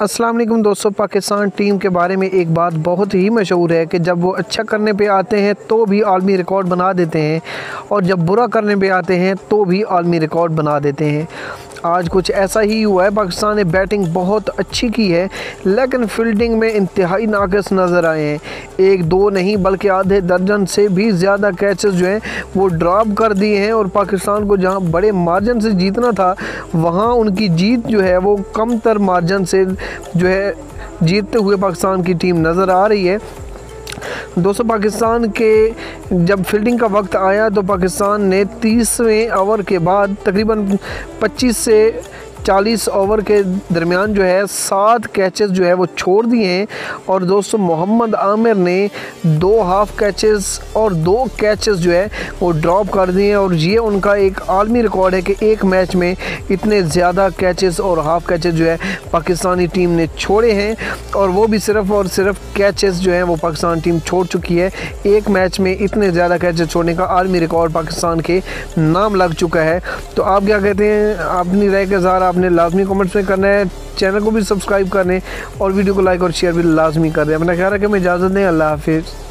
السلام علیکم دوستو، پاکستان ٹیم کے بارے میں ایک بات بہت ہی مشہور ہے کہ جب وہ اچھا کرنے پہ آتے ہیں تو بھی عالمی ریکارڈ بنا دیتے ہیں اور جب برا کرنے پہ آتے ہیں تو بھی عالمی ریکارڈ بنا دیتے ہیں۔ آج کچھ ایسا ہی ہوا ہے، پاکستان نے بیٹنگ بہت اچھی کی ہے، لیکن فیلڈنگ میں انتہائی ناقص نظر آئے ہیں۔ ایک دو نہیں، بلکہ آدھے درجن سے بھی زیادہ کیچز جو ہیں، وہ ڈراپ کر دیے ہیں اور پاکستان کو جہاں بڑے مارجن سے جیتنا تھا، وہاں ان کی جیت جو ہے، وہ کم تر مارجن سے جو ہے، جیتتے ہوئے پاکستان کی ٹیم نظر آ رہی ہے۔ دوستو، پاکستان کے جب فیلڈنگ کا وقت آیا تو پاکستان نے تیسویں اوور کے بعد تقریباً پچیس سے چالیس اوور کے درمیان جو ہے، سات کیچز جو ہے وہ چھوڑ دیے ہیں۔ اور دوستو، محمد عامر نے دو ہاف کیچز اور دو کیچز جو ہے وہ ڈراپ کر دیے ہیں۔ اور یہ ان کا ایک عالمی ریکارڈ ہے کہ ایک میچ میں اتنے زیادہ کیچز اور ہاف کیچز جو ہے پاکستانی ٹیم نے چھوڑے ہیں۔ اور وہ بھی صرف اور صرف کیچز جو ہیں وہ پاکستان ٹیم چھوڑ چکی ہے۔ ایک میچ میں اتنے زیادہ کیچز چھوڑنے کا عالمی ریکارڈ پاکستان کے نام لگ چکا ہے۔ تو آپ کیا کہتے ہیں؟ اپنی رائے کے ظاہر آپ نے لازمی کومنٹس میں کرنا ہے چینل کو بھی سبسکرائب کرنے اور ویڈیو کو لائک اور شیئر بھی لازمی کر دیں۔ اپنا خیال رکھیں میں اجازت دیں۔ اللہ حافظ۔